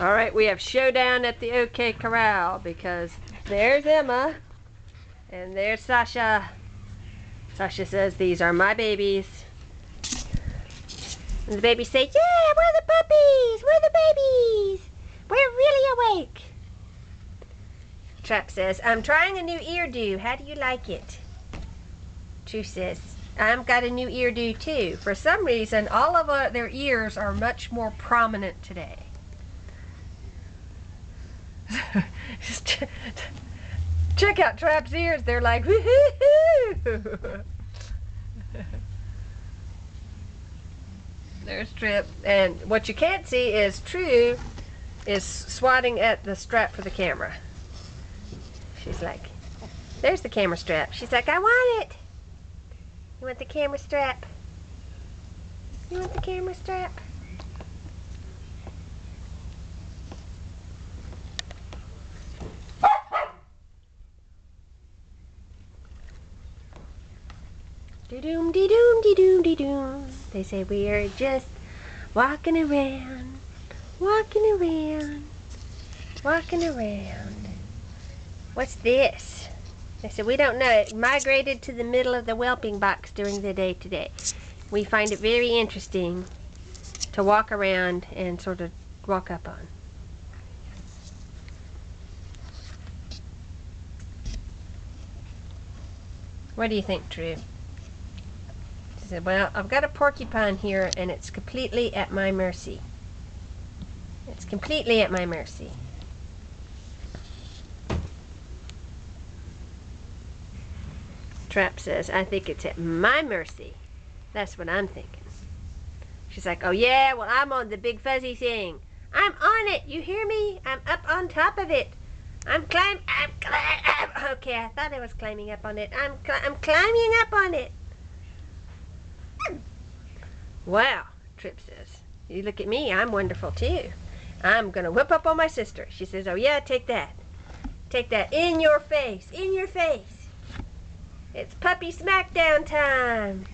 All right, we have showdown at the OK Corral because there's Emma and there's Sasha. Sasha says, These are my babies. And the babies say, Yeah, we're the puppies. We're the babies. We're really awake. Trap says, I'm trying a new ear do. How do you like it? True says, I've got a new ear do too. For some reason, all of uh, their ears are much more prominent today. Just ch- check out Trap's ears. They're like, woohoo! There's Trip. And what you can't see is True is swatting at the strap for the camera. She's like, there's the camera strap. She's like, I want it. You want the camera strap? You want the camera strap? Dee doom dee doom dee doom dee doom. They say we are just walking around, walking around, walking around. What's this? They said we don't know. It migrated to the middle of the whelping box during the day today. We find it very interesting to walk around and sort of walk up on. What do you think, True? Said, well, I've got a porcupine here and it's completely at my mercy. It's completely at my mercy. Trap says, I think it's at my mercy. That's what I'm thinking. She's like, oh yeah, well I'm on the big fuzzy thing. I'm on it, you hear me? I'm up on top of it. I'm climb, I'm climb, okay, I thought I was climbing up on it. I'm, cli- I'm climbing up on it. Wow, Trip says, you look at me, I'm wonderful too. I'm gonna whip up on my sister. She says, oh yeah, take that. Take that in your face, in your face. It's puppy smackdown time.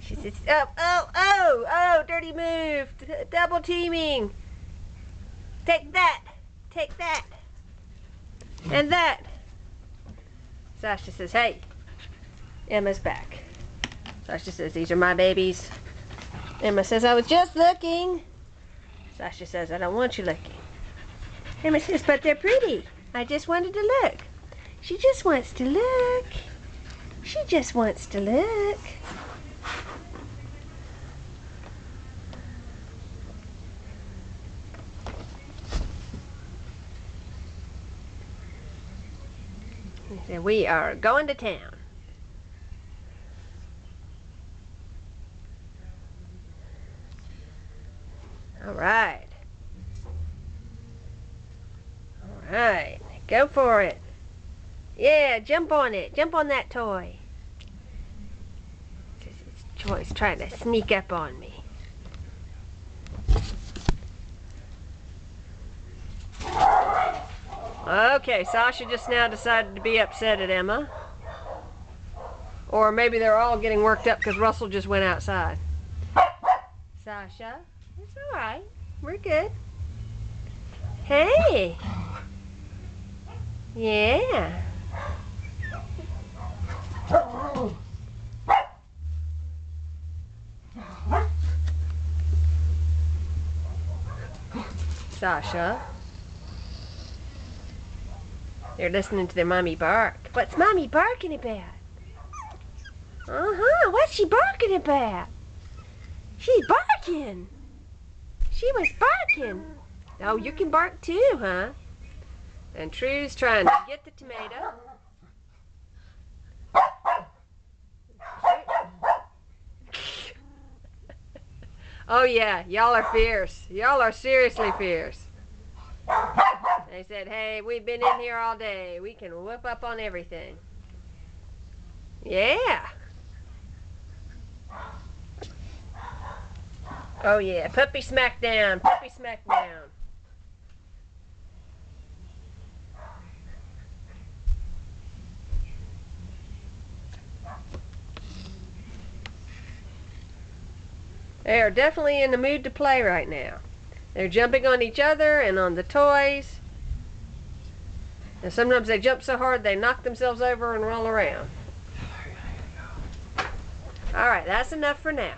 She says, oh, oh, oh, oh, dirty move. Double teaming. Take that. Take that. And that. Sasha says, hey, Emma's back. Sasha says, these are my babies. Emma says, I was just looking. Sasha says, I don't want you looking. Emma says, but they're pretty. I just wanted to look. She just wants to look. She just wants to look. We are going to town. Right. All right. Go for it. Yeah, jump on it. Jump on that toy. This toy's trying to sneak up on me. Okay, Sasha just now decided to be upset at Emma. Or maybe they're all getting worked up because Russell just went outside. Sasha, it's all right. We're good. Hey. Yeah. Sasha. They're listening to their mommy bark. What's mommy barking about? Uh-huh. What's she barking about? She's barking. She was barking. Oh, you can bark too, huh? And True's trying to get the tomato. Oh yeah, y'all are fierce. Y'all are seriously fierce. They said, hey, we've been in here all day. We can whip up on everything. Yeah. Oh yeah, puppy smackdown, puppy smackdown. They are definitely in the mood to play right now. They're jumping on each other and on the toys. And sometimes they jump so hard they knock themselves over and roll around. All right, that's enough for now.